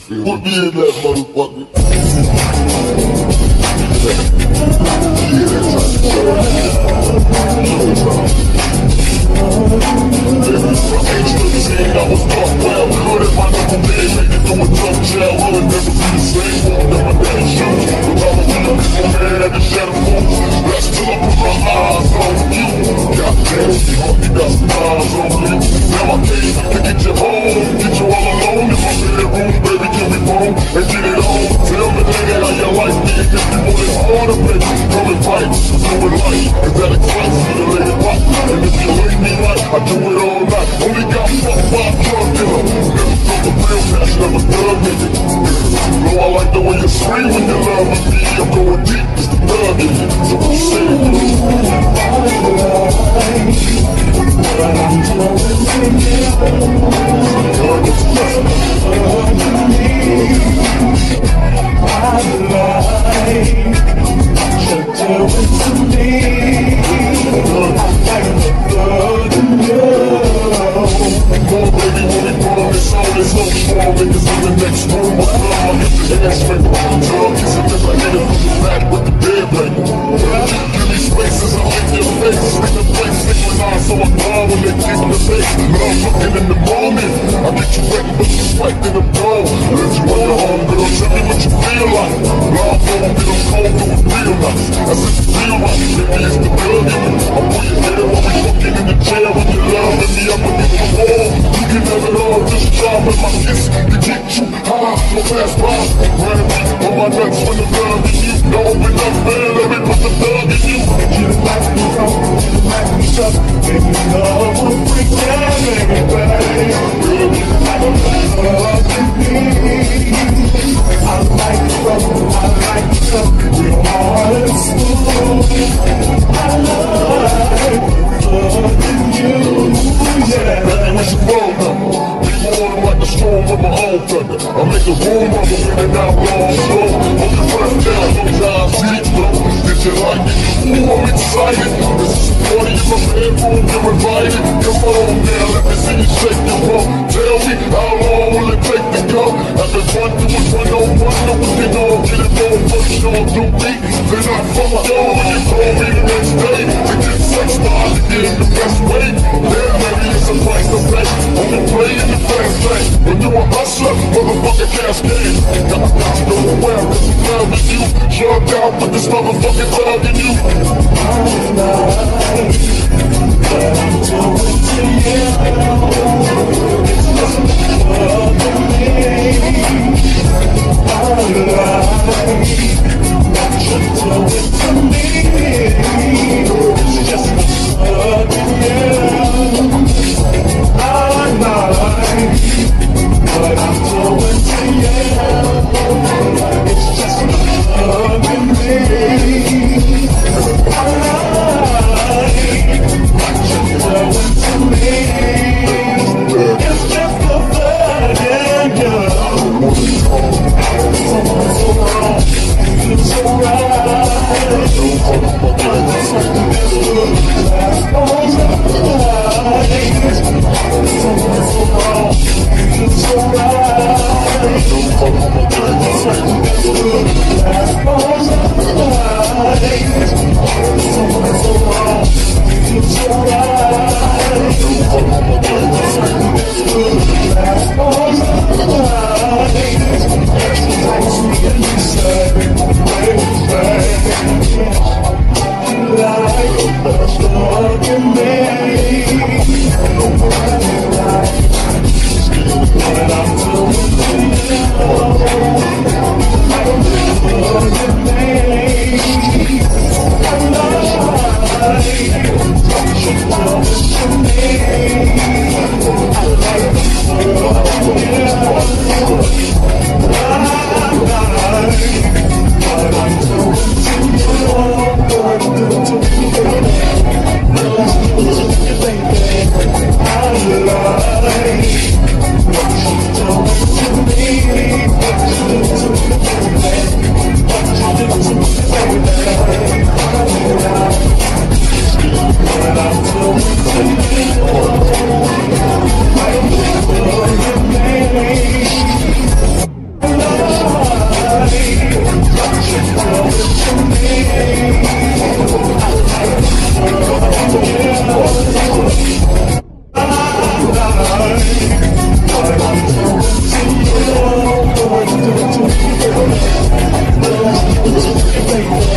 Put me in that motherfucker. Cash, never thug nigga. Know I like the way you scream when you love me. I'm going deep, it's the thug in you. So I'm saying More hit it back with the bed baby Give me spaces, I like your face. Stick the place, stick with nine So I call when they kick the face Love looking in the morning I get you wet but you sweat in the ball Let you on your home girl, tell me what you feel like. Love them, get them cold, do it real nice That's if you feel right, baby it's the drug in me I pull your hair while we fucking in the chair When you loving me, I'm thunder I make the room of a in and out long slow On the front down, eyes deep low Did you like it? Ooh, I'm excited This is a party in my bedroom, you're invited Come on now, let me see you shake your bum Tell me, how long will it take to go? After one to a one on one, no we can all get it on First y'all do me, then I fuck y'all When you call me the next day Drugged out with this motherfucking thug in you. I'm not, I'm doing to you. Yeah. Hey.